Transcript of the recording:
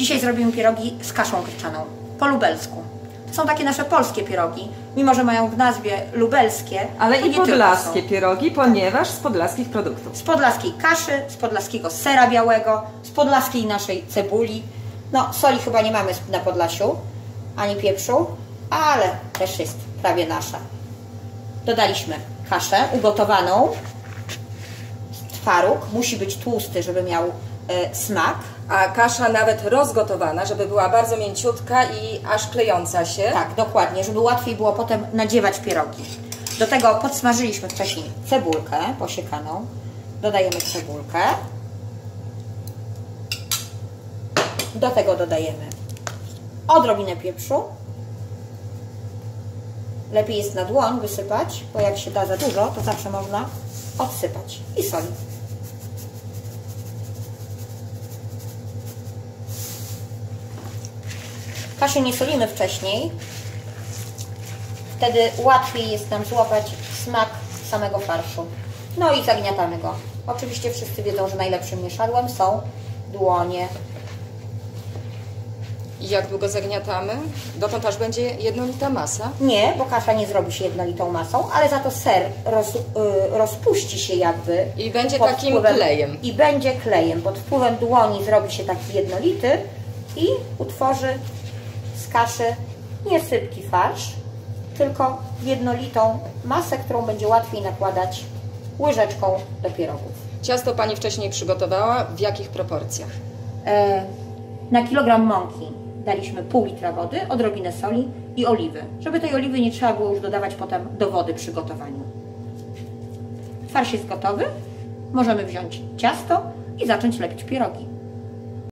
Dzisiaj zrobimy pierogi z kaszą gryczaną, po lubelsku. To są takie nasze polskie pierogi, mimo że mają w nazwie lubelskie. Ale i podlaskie pierogi, ponieważ z podlaskich produktów. Z podlaskiej kaszy, z podlaskiego sera białego, z podlaskiej naszej cebuli. No, soli chyba nie mamy na Podlasiu, ani pieprzu, ale też jest prawie nasza. Dodaliśmy kaszę ugotowaną. Twaróg musi być tłusty, żeby miał smak. A kasza nawet rozgotowana, żeby była bardzo mięciutka i aż klejąca się. Tak, dokładnie, żeby łatwiej było potem nadziewać pierogi. Do tego podsmażyliśmy wcześniej cebulkę posiekaną. Dodajemy cebulkę. Do tego dodajemy odrobinę pieprzu. Lepiej jest na dłoń wysypać, bo jak się da za dużo, to zawsze można odsypać. I soli. Kaszy nie solimy wcześniej. Wtedy łatwiej jest nam złapać smak samego farszu. No i zagniatamy go. Oczywiście wszyscy wiedzą, że najlepszym mieszadłem są dłonie. I jak długo zagniatamy? Dotąd aż będzie jednolita masa. Nie, bo kasza nie zrobi się jednolitą masą, ale za to ser roz, y, rozpuści się jakby. I będzie takim wpływem- klejem. I będzie klejem. Pod wpływem dłoni zrobi się taki jednolity i utworzy z kaszy nie sypki farsz, tylko jednolitą masę, którą będzie łatwiej nakładać łyżeczką do pierogów. Ciasto Pani wcześniej przygotowała. W jakich proporcjach? E, na kilogram mąki daliśmy pół litra wody, odrobinę soli i oliwy, żeby tej oliwy nie trzeba było już dodawać potem do wody przy gotowaniu. Farsz jest gotowy, możemy wziąć ciasto i zacząć lepić pierogi.